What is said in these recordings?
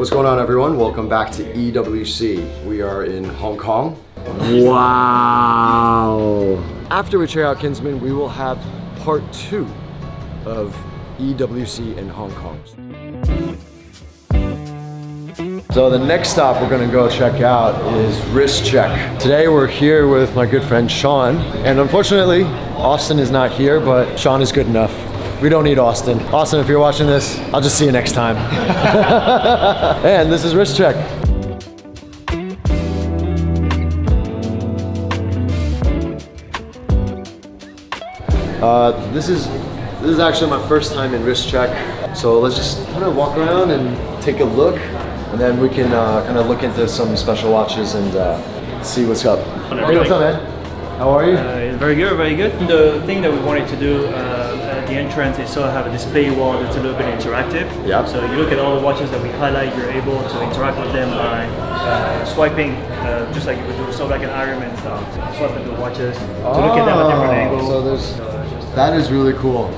What's going on everyone? Welcome back to EWC. We are in Hong Kong. Wow. After we check out Kinsman, we will have part two of EWC in Hong Kong. So the next stop we're gonna go check out is Wristcheck. Today we're here with my good friend Sean, and unfortunately, Austen is not here, but Sean is good enough. We don't need Austen. Austen, if you're watching this, I'll just see you next time. and this is Wristcheck. Uh, this is this is actually my first time in Wristcheck, so let's just kind of walk around and take a look, and then we can uh, kind of look into some special watches and uh, see what's up. Hey, what's up, man? How are you? Uh, very good, very good. The thing that we wanted to do at is sort of have a display wall that's a little bit interactive. Yeah. So you look at all the watches that we highlight, you're able to interact with them by uh, swiping, uh, just like you would do, sort of like an Ironman style. swiping the watches to look at them at different Oh, angles. so there's- it's That is really cool.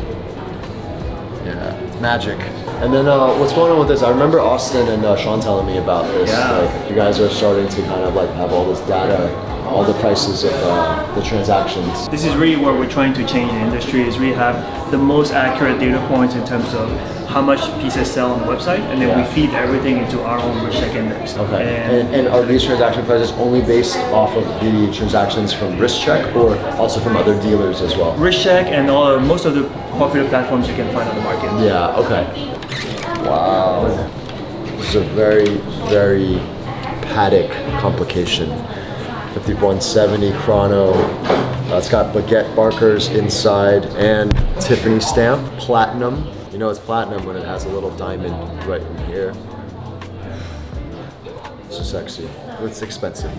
Yeah, it's magic. And then uh, what's going on with this? I remember Austen and uh, Sean telling me about this. Yeah. Like you guys are starting to kind of like have all this data, all the prices of uh, the transactions. This is really what we're trying to change in the industry is really have the most accurate data points in terms of how much pieces sell on the website and then Yeah. we feed everything into our own Wristcheck index. Okay. And, And, and are these transaction prices only based off of the transactions from Wristcheck or also from other dealers as well? Wristcheck and all most of the popular platforms you can find on the market. Yeah, okay. Wow. This is a very, very Patek complication. 5170 chrono. Uh, it's got baguette barkers inside and Tiffany stamp. Platinum. You know it's platinum when it has a little diamond right in here. So sexy. It's expensive.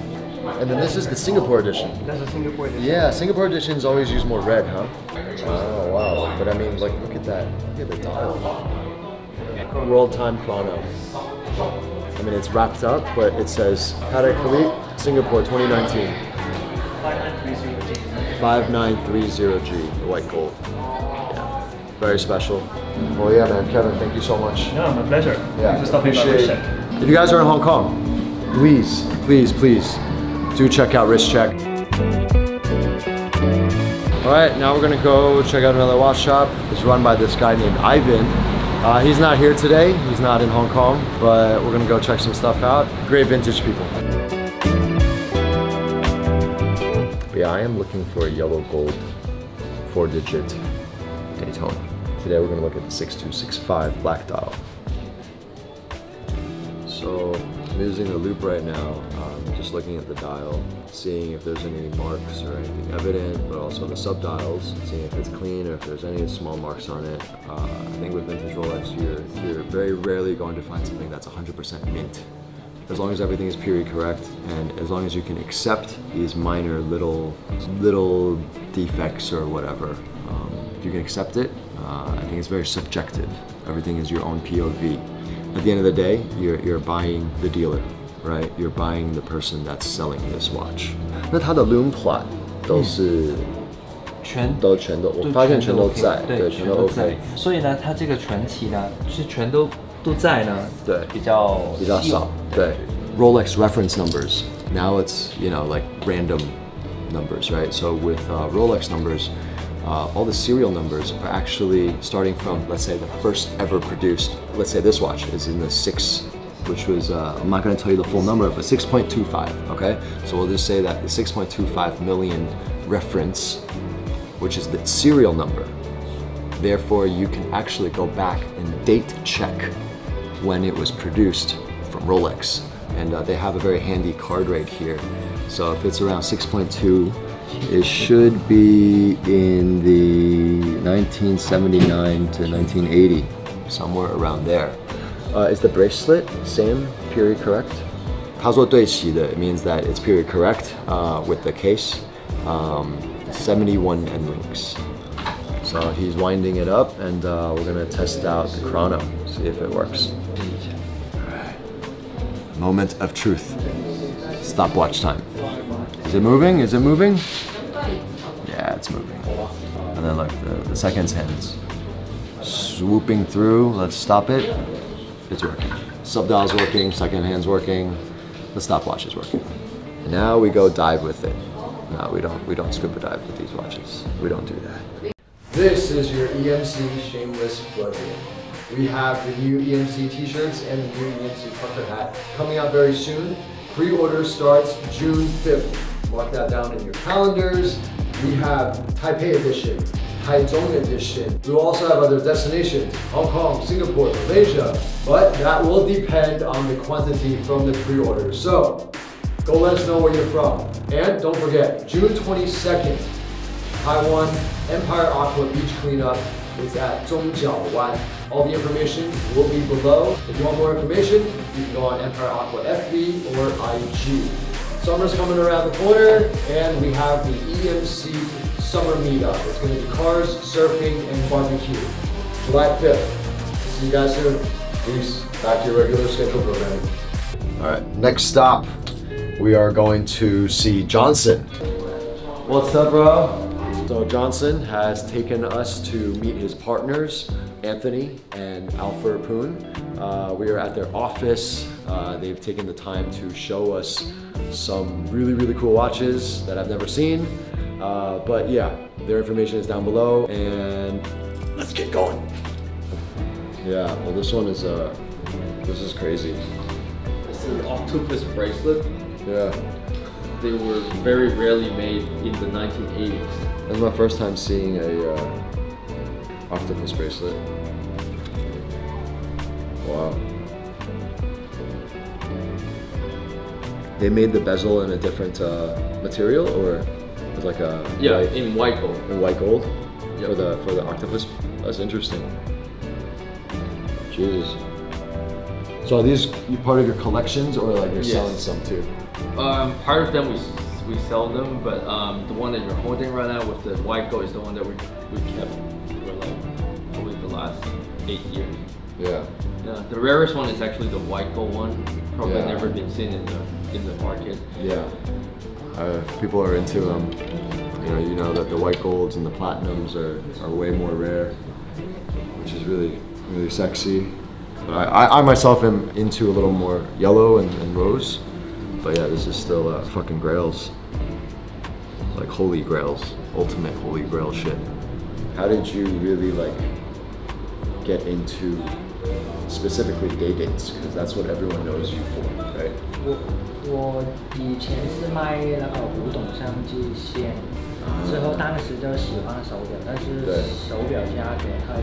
And then this is the Singapore edition. That's a Singapore edition. Yeah, Singapore editions always use more red, huh? Oh wow! But I mean, like, look at that. Look at the dial. World Time Chrono. I mean, it's wrapped up, but it says Patek Philippe, Singapore 2019, 5930G, the white gold. Yeah, very special. Well, yeah, man, Kevin, thank you so much. No, my pleasure. Yeah, Thanks for stopping by appreciate Risk. Check. If you guys are in Hong Kong, please, please, please do check out Wristcheck. All right, now we're gonna go check out another watch shop. It's run by this guy named Ivan. Uh, he's not here today. He's not in Hong Kong, but we're gonna go check some stuff out. Great vintage people. Yeah, I am looking for a yellow gold four digit Daytona. Today we're gonna look at the 6265 black dial. So I'm using the loupe right now, looking at the dial, seeing if there's any marks or anything evident, but also the subdials, seeing if it's clean or if there's any small marks on it. Uh, I think with vintage Rolex, you're, you're very rarely going to find something that's 100% mint. As long as everything is period correct, and as long as you can accept these minor little little defects or whatever, um, if you can accept it, uh, I think it's very subjective. Everything is your own POV at the end of the day, you're, you're buying the dealer, right? You're buying the person that's selling this watch。那它的 lume plot 都是全都全都，我发现全都在，对，全都 OK。所以呢，它这个传奇呢是全都都在呢，对，比较比较少，对。Rolex reference numbers. Now it's you know like random numbers, right? So with uh, Rolex numbers. Uh, all the serial numbers are actually starting from, let's say, the first ever produced. Let's say this watch is in the six which was uh, I'm not going to tell you the full number, but 6.25. Okay, so we'll just say that the 6.25 million reference, which is the serial number. Therefore, you can actually go back and date check when it was produced from Rolex. And uh, they have a very handy card right here. So if it's around 6.2, it should be in the 1979 to 1980, somewhere around there. Uh, is the bracelet same period correct? 他说对齐的 it means that it's period correct uh, with the case. Um, 71 end links. So he's winding it up and uh, we're gonna test out the chrono, see if it works. Alright. Moment of truth. Stopwatch time. Is it moving? Is it moving? Yeah, it's moving. And then look, the, the seconds hands swooping through. Let's stop it. It's working. sub dial's working, second hand's working, the stopwatch is working. And now we go dive with it. No, we don't. We don't scuba dive with these watches. We don't do that. This is your EMC shameless plug-in. We have the new EMC t-shirts and the new EMC trucker hat coming out very soon. Pre-order starts June 5th. Mark that down in your calendars. We have Taipei edition, Taichung edition. We also have other destinations, Hong Kong, Singapore, Malaysia, but that will depend on the quantity from the pre-orders. So go let us know where you're from. And don't forget, June 22nd, Taiwan Empire Aqua Beach Cleanup. is at Zhongjiao All the information will be below. If you want more information, you can go on Empire Aqua FB or IG. Summer's coming around the corner, and we have the EMC Summer Meetup. It's going to be cars, surfing, and barbecue. July 5th. See you guys soon. Peace. Back to your regular schedule programming. All right, next stop, we are going to see Johnson. What's up, bro? So Johnson has taken us to meet his partners, Anthony and Alfer Poon. Uh, we are at their office. Uh, they've taken the time to show us some really, really cool watches that I've never seen. Uh, but yeah, their information is down below and let's get going. Yeah, well this one is, uh, this is crazy. This is an octopus bracelet. Yeah. They were very rarely made in the 1980s. This is my first time seeing a uh, octopus bracelet. Wow. They made the bezel in a different uh, material, or with like a Yeah, white, in white gold. in white gold Yep. for the for the octopus. That's interesting. Jesus. So are these you part of your collections, or like you're Yes. selling some too? Um, part of them we, we sell them, but um, the one that you're holding right now with the white gold is the one that we, we kept for like probably the last eight years. Yeah. Yeah, the rarest one is actually the white gold one. Probably Yeah. never been seen in the in the market. Yeah. Uh, if people are into them. You know, you know that the white golds and the platinums are, are way more rare, which is really, really sexy. But I, I, I myself am into a little more yellow and, and rose. But yeah, this is still uh, fucking grails. Like holy grails, ultimate holy grail shit. How did you really like get into specifically day dates? Because that's what everyone knows you for, right? 我我以前是卖那个古董相机线，之后当时就喜欢手表，但是手表价格太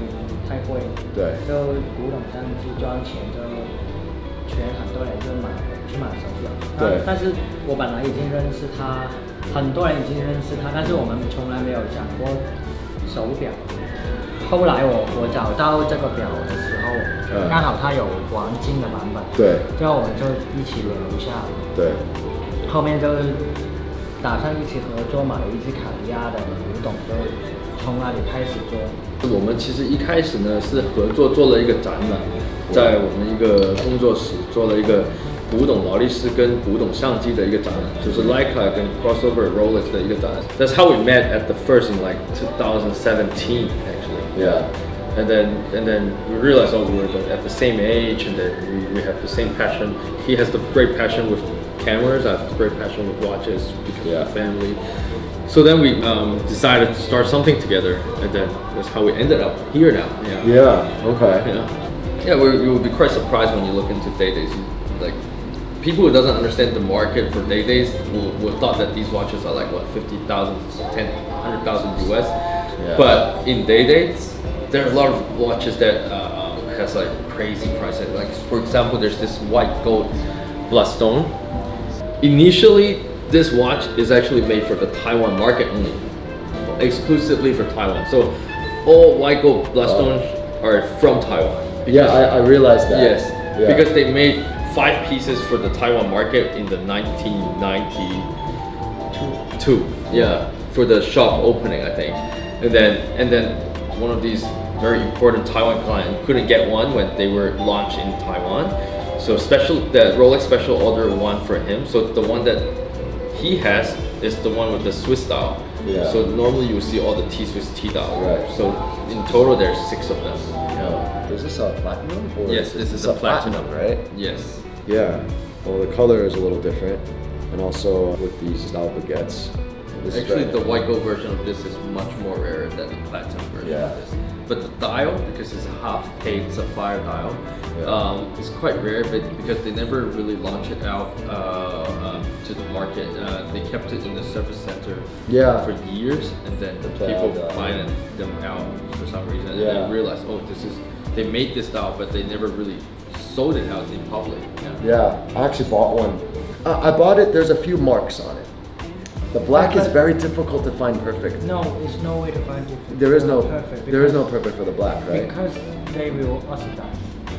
太贵，对。就古董相机赚钱就全很多人就买去买手表，对。但但是我本来已经认识他，很多人已经认识他，但是我们从来没有讲过手表。后来我我找到这个表的时候，嗯刚好它有黄金的版本，对最后我们就一起聊一下，对。后面就打算一起合作买了一只卡地亚的古董，就从那里开始做。我们其实一开始呢是合作做了一个展览，在我们一个工作室做了一个古董劳力士跟古董相机的一个展览，就是 Leica 跟 Crossover Rolex 的一个展览。That's how we met at the first in like 2017 actually. Yeah. And then and then we realized oh we were the- at the same age and that we, we have the same passion. He has the great passion with cameras. I have the great passion with watches because Yeah. of the family. So then we um, decided to start something together, and then that's how we ended up here now. Yeah. Yeah. Okay. Yeah. Yeah. We, you will be quite surprised when you look into day days. Like people who doesn't understand the market for day days will, will thought that these watches are like what 50,000, 10, 100,000 US. Yeah. But in day days, there are a lot of watches that uh, has like crazy prices. Like for example, there's this white gold bloodstone. Initially, this watch is actually made for the Taiwan market only, exclusively for Taiwan. So all white gold bloodstones are from Taiwan. Yeah, I, I realized that. Yes, Yeah. because they made five pieces for the Taiwan market in the 1992. Yeah, for the shop opening, I think. And then and then one of these very important Taiwan client couldn't get one when they were launched in Taiwan. So special the Rolex special order one for him. So the one that he has is the one with the Swiss dial. Yeah. So normally you will see all the T Swiss T dial. Right. So in total there's six of them. Yeah. is this a platinum or Yes, this is a a platinum. right? Yes. Yeah. Well, the color is a little different, and also with these style baguettes. This Actually, the white gold version of this is much more rare than the platinum version Yeah. of this. But the dial, because it's a half paid sapphire dial, Yeah. um, it's quite rare. But because they never really launched it out uh, um, to the market, uh, they kept it in the service center Yeah. for years, and then play people the- find them out for some reason, and Yeah. they realize, oh, this is they made this dial, but they never really sold it out in public. Yeah. Yeah, I actually bought one. Uh, I bought it. There's a few marks on it. The black is very difficult to find perfect. No, it's no way to find perfect. There is no perfect. there is no perfect for the black, right? Because they will oxidize.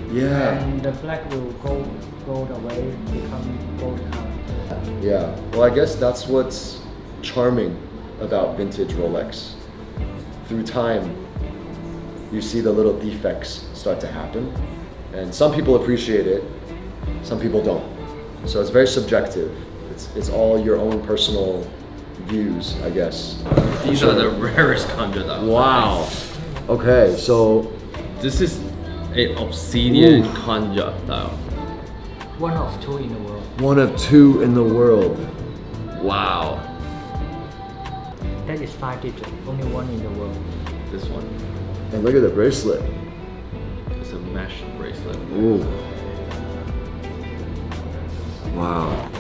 Yeah. And the black will go gold away, become gold color. Yeah. Well, I guess that's what's charming about vintage Rolex. Through time, you see the little defects start to happen, and some people appreciate it, some people don't. So it's very subjective. It's it's all your own personal views, I guess. These are the rarest conjure dials. Wow. Okay, so This is a obsidian Ooh. conjure dial. One of two in the world. one of two in the world. Wow. That is five digits, Only one in the world. This one And look at the bracelet. It's a mesh bracelet. Ooh. Wow.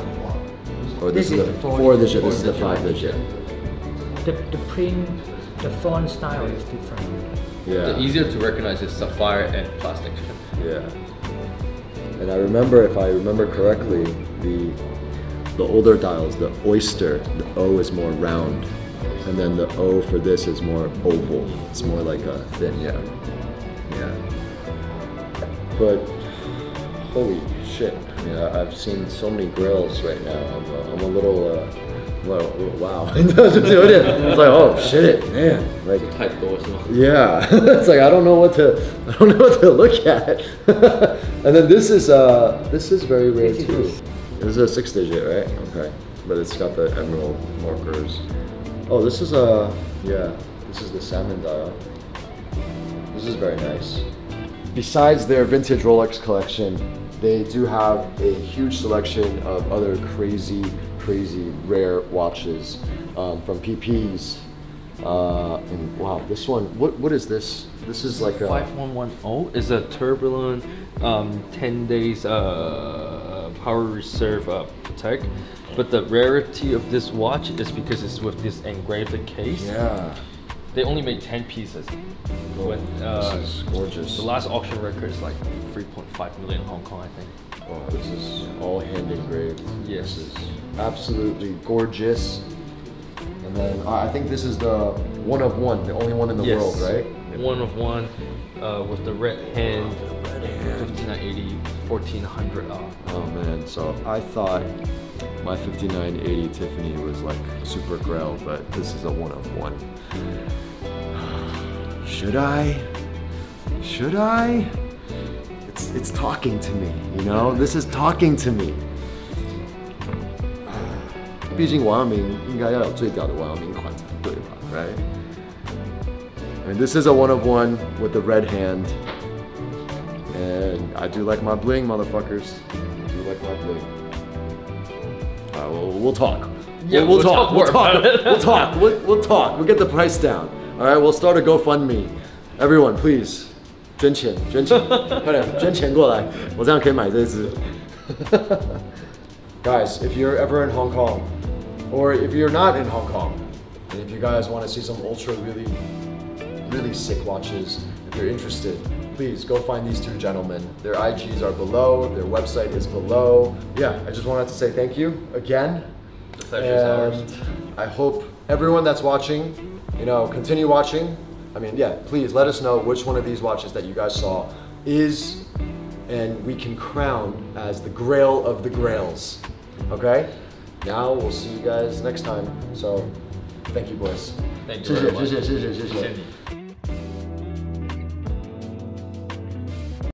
Or this, This is is the four four digit. digit. This is the Four five digit. The the print, the font style is different. Yeah. The easier to recognize is sapphire and plastic. Yeah. And I remember, if I remember correctly, the the older dials, the oyster, the O is more round, and then the O for this is more oval. It's more like a thin, yeah. Yeah. But holy shit. You know, I've seen so many grills right now. I'm a, I'm a little, uh, well, wow. it's like, oh shit, man. Like, yeah. it's like I don't know what to, I don't know what to look at. and then this is, uh, this is very rare too. This is a six digit, right? Okay, but it's got the emerald markers. Oh, this is a, yeah, this is the salmon dial. This is very nice. Besides their vintage Rolex collection, they do have a huge selection of other crazy, crazy rare watches um, from PPs. Uh, and wow, this one, what what is this? This is like a 5110 is a tourbillon um, 10 days uh, power reserve uh, Patek. But the rarity of this watch is because it's with this engraved case. yeah. They only made 10 pieces. When, uh, this is gorgeous. the last auction record is like 3.5 million Hong Kong, I think. Wow, this is all hand engraved. Yes. This is absolutely gorgeous. And then I I think this is the one of one, the only one in the Yes. world, right? One of one uh, with the red hand, 5980, 1400 off. Oh man, so I thought my 5980 Tiffany was like a super grail, but this is a one of one. Should I? Should I? It's it's talking to me, you know? This is talking to me. 毕竟王阳明应该要有最屌的王阳明款才对吧？Right? I mean, this is a one of one with the red hand. And I do like my bling, motherfuckers. All right, well, we'll talk. Yeah, we'll, we'll talk. talk We'll more talk. about it. We'll talk. We'll, we'll talk. We'll get the price down. All right, we'll start a GoFundMe. Everyone, please, 捐钱，捐钱，快点，捐钱过来，我这样可以买这只。Guys, if you're ever in Hong Kong, or if you're not in Hong Kong, and if you guys want to see some ultra really really sick watches. If you're interested, please go find these two gentlemen. Their IGs are below, their website is below. Yeah, I just wanted to say thank you again. The pleasure is ours. And I hope everyone that's watching, you know, continue watching. I mean, yeah, please let us know which one of these watches that you guys saw is and we can crown as the grail of the grails. Okay? Now we'll see you guys next time. So, thank you, boys. Thank you very much. 谢谢，谢谢，谢谢，谢谢。谢谢你。